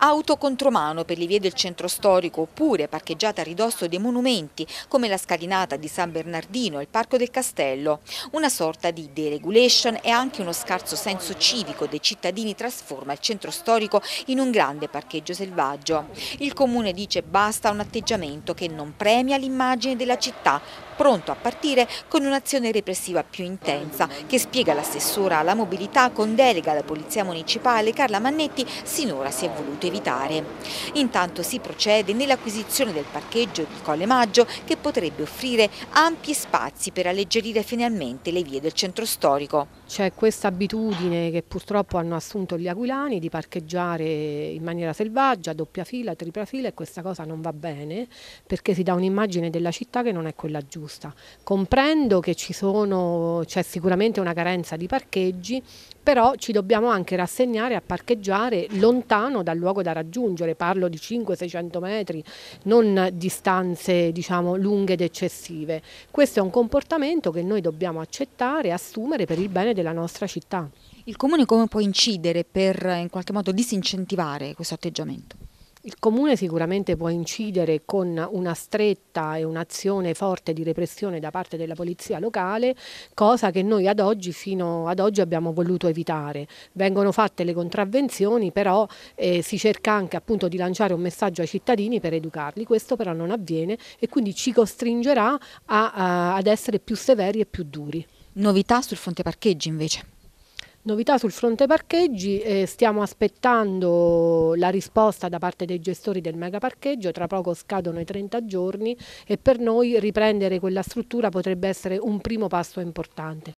Auto contromano per le vie del centro storico oppure parcheggiate a ridosso dei monumenti come la scalinata di San Bernardino e il Parco del Castello. Una sorta di deregulation e anche uno scarso senso civico dei cittadini trasforma il centro storico in un grande parcheggio selvaggio. Il comune dice basta un atteggiamento che non premia l'immagine della città, pronto a partire con un'azione repressiva più intensa che spiega l'assessora alla mobilità con delega alla Polizia Municipale Carla Mannetti sinora si è voluto evitare. Intanto si procede nell'acquisizione del parcheggio di Colle Maggio che potrebbe offrire ampi spazi per alleggerire finalmente le vie del centro storico. C'è questa abitudine che purtroppo hanno assunto gli aquilani di parcheggiare in maniera selvaggia, doppia fila, tripla fila e questa cosa non va bene perché si dà un'immagine della città che non è quella giusta. Comprendo che c'è sicuramente una carenza di parcheggi, però ci dobbiamo anche rassegnare a parcheggiare lontano dal luogo da raggiungere, parlo di 500-600 metri, non distanze diciamo, lunghe ed eccessive. Questo è un comportamento che noi dobbiamo accettare e assumere per il bene della nostra città. Il Comune come può incidere per in qualche modo disincentivare questo atteggiamento? Il Comune sicuramente può incidere con una stretta e un'azione forte di repressione da parte della polizia locale, cosa che noi ad oggi, fino ad oggi abbiamo voluto evitare. Vengono fatte le contravvenzioni, però eh, si cerca anche appunto di lanciare un messaggio ai cittadini per educarli, questo però non avviene e quindi ci costringerà a, a, ad essere più severi e più duri. Novità sul fronte parcheggi invece? Novità sul fronte parcheggi, eh, stiamo aspettando la risposta da parte dei gestori del mega parcheggio, tra poco scadono i 30 giorni e per noi riprendere quella struttura potrebbe essere un primo passo importante.